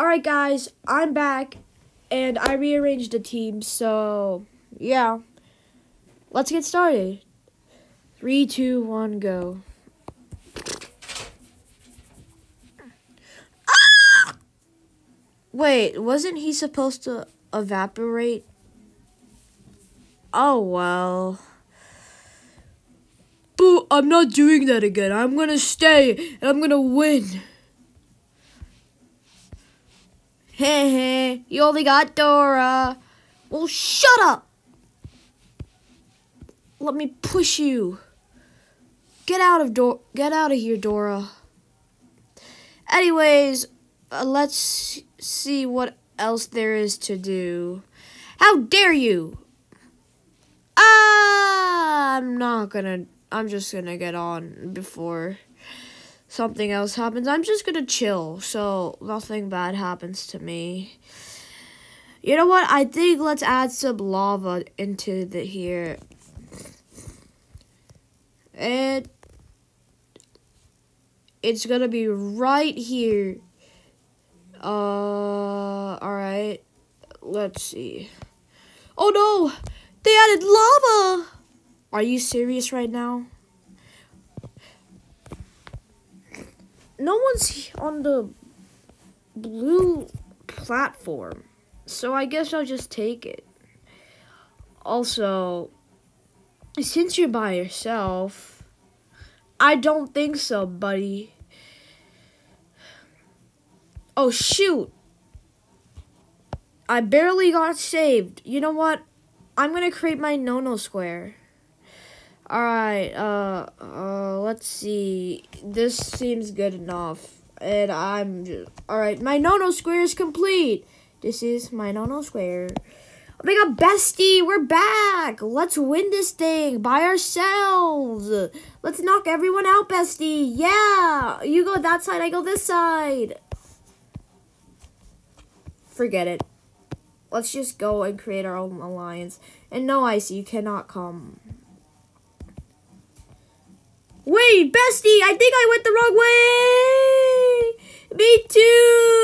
Alright, guys, I'm back, and I rearranged the team, so yeah. Let's get started. Three, two, one, go. Ah! Wait, wasn't he supposed to evaporate? Oh, well. Boo, I'm not doing that again. I'm gonna stay, and I'm gonna win. Heh heh, you only got Dora. Well, shut up. Let me push you. Get out of Dor. Get out of here, Dora. Anyways, uh, let's see what else there is to do. How dare you? Ah, I'm not gonna. I'm just gonna get on before something else happens. I'm just gonna chill, so nothing bad happens to me. You know what? I think let's add some lava into the here. And it's gonna be right here. Uh, alright. Let's see. Oh no! They added lava! Are you serious right now? No one's on the blue platform. So I guess I'll just take it. Also, since you're by yourself, I don't think so, buddy. Oh, shoot. I barely got saved. You know what? I'm going to create my no-no square. Alright, uh, uh, let's see. This seems good enough. And I'm just, alright, my no-no square is complete. This is my no-no square. Oh my god, bestie, we're back. Let's win this thing by ourselves. Let's knock everyone out, bestie. Yeah, you go that side, I go this side. Forget it. Let's just go and create our own alliance. And no, Icy, you cannot come. Wait, bestie, I think I went the wrong way. Me too.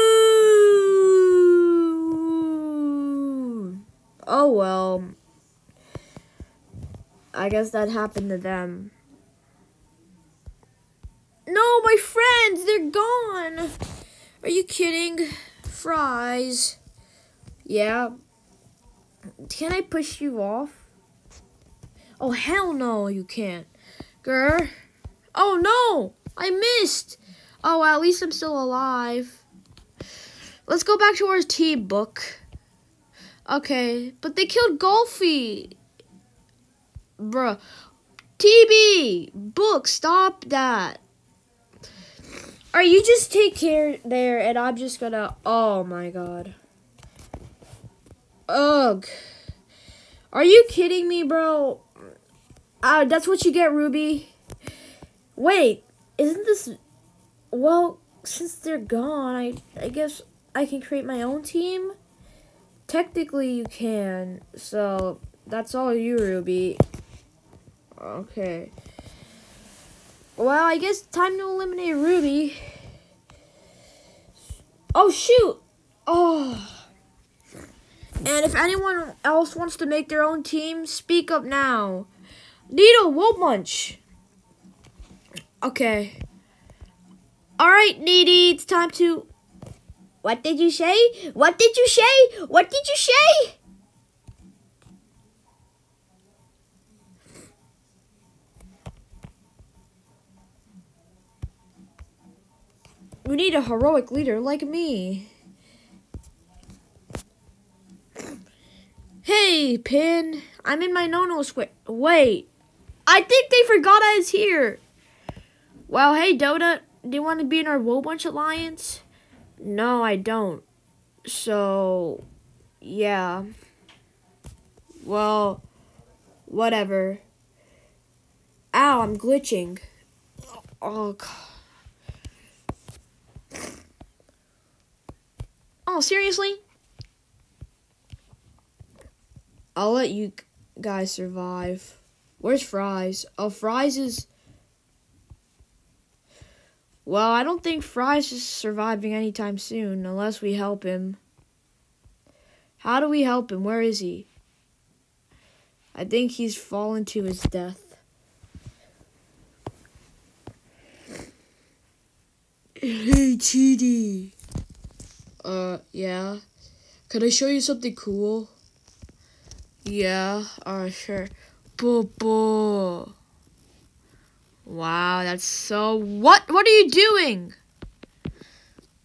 Oh well. I guess that happened to them. No, my friends, they're gone. Are you kidding? Fries. Yeah. Can I push you off? Oh, hell no, you can't. Grr. Oh no! I missed! Oh, well, at least I'm still alive. Let's go back to our team book. Okay, but they killed Golfy. Bruh. TB! Book, stop that. Alright, you just take care there, and I'm just gonna... Oh, my God. Ugh. Are you kidding me, bro? Uh, that's what you get, Ruby. Wait, isn't this... Well, since they're gone, I, I guess I can create my own team? Technically, you can. So, that's all you, Ruby. Okay. Well, I guess time to eliminate Ruby. Oh, shoot! Oh. And if anyone else wants to make their own team, speak up now. Needle, Woah Bunch. Okay. All right, Needy, it's time to. What did you say? What did you say? What did you say? We need a heroic leader like me. Hey, Pin. I'm in my no-no square. Wait. I think they forgot I was here. Well, hey, Donut, do you want to be in our Woe Bunch Alliance? No, I don't. So, yeah. Well, whatever. Ow, I'm glitching. Oh, God. Oh, seriously? I'll let you guys survive. Where's Fries? Oh, Fries is... Well, I don't think Fries is surviving anytime soon unless we help him. How do we help him? Where is he? I think he's fallen to his death. Hey, TD. Uh, yeah. Can I show you something cool? Yeah, uh, sure. Bobo. Wow, that's so. What? What are you doing?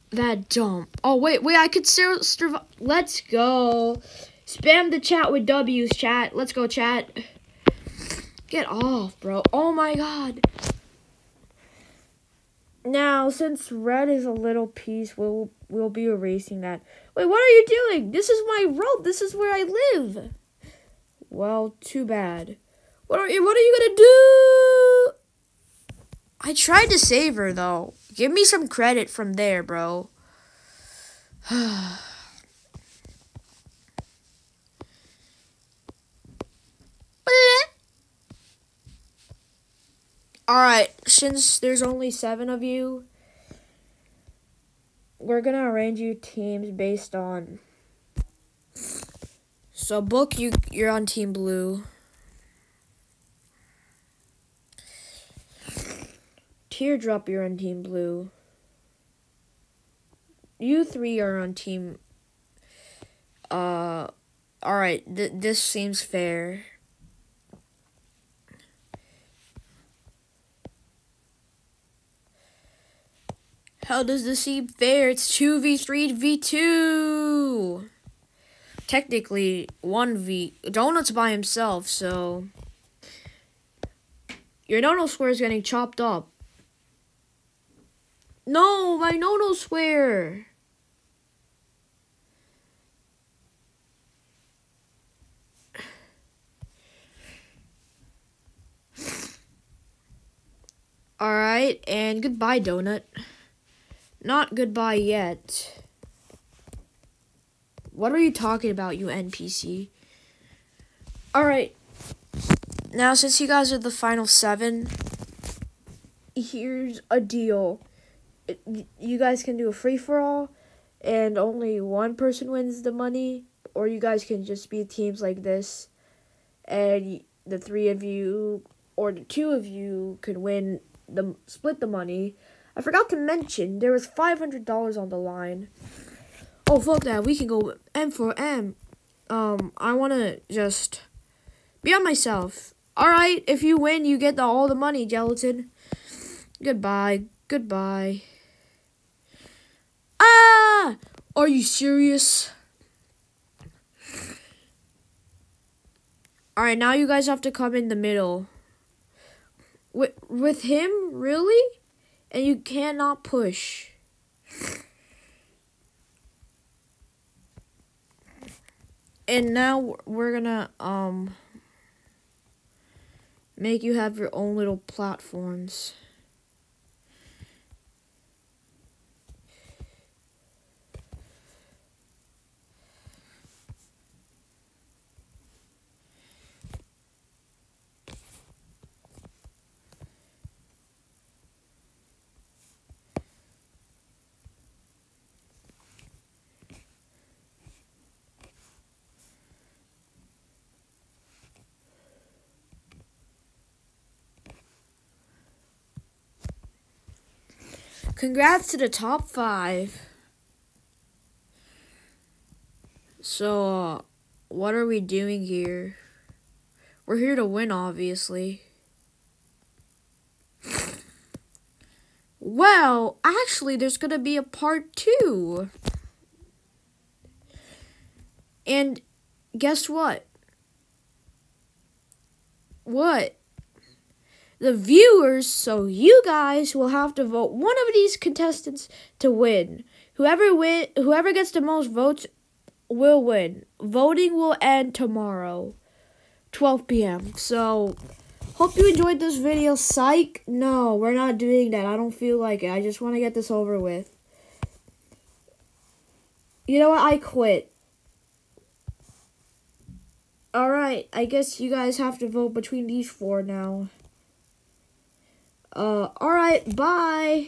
That jump. Oh wait, wait. I could still survive. Let's go. Spam the chat with W's, chat. Let's go, chat. Get off, bro. Oh my god. Now, since red is a little piece, we'll we'll be erasing that. Wait, what are you doing? This is my road. This is where I live. Well, too bad. What are you, what are you gonna do? I tried to save her though. Give me some credit from there, bro. Alright, since there's only seven of you, we're gonna arrange you teams based on so book you you're on team blue. Teardrop you're on team blue. You three are on team uh all right, th- this seems fair. How does this seem fair? It's 2v3 v2 technically 1v. Donut's by himself, so. Your no-no square is getting chopped up. No, my no-no square. Alright, and goodbye, Donut. Not goodbye yet. What are you talking about, you NPC? Alright. Now, since you guys are the final seven, here's a deal. You guys can do a free-for-all, and only one person wins the money, or you guys can just be teams like this, and the three of you, or the two of you, could win the split the money. I forgot to mention, there was $500 on the line. Oh, fuck that. We can go M for M. Um, I want to just be on myself. Alright, if you win, you get the, all the money, Gelatin. Goodbye. Goodbye. Ah! Are you serious? Alright, now you guys have to come in the middle. With, with him? Really? And you cannot push. and now we're gonna um make you have your own little platforms. Congrats to the top five. So, uh, what are we doing here? We're here to win, obviously. Well, actually, there's going to be a part two. And guess what? What? The viewers, so you guys will have to vote one of these contestants to win. Whoever win, whoever gets the most votes will win. Voting will end tomorrow, 12 p.m. So, hope you enjoyed this video. Psych, no, we're not doing that. I don't feel like it. I just want to get this over with. You know what? I quit. Alright, I guess you guys have to vote between these four now. Uh, alright, bye.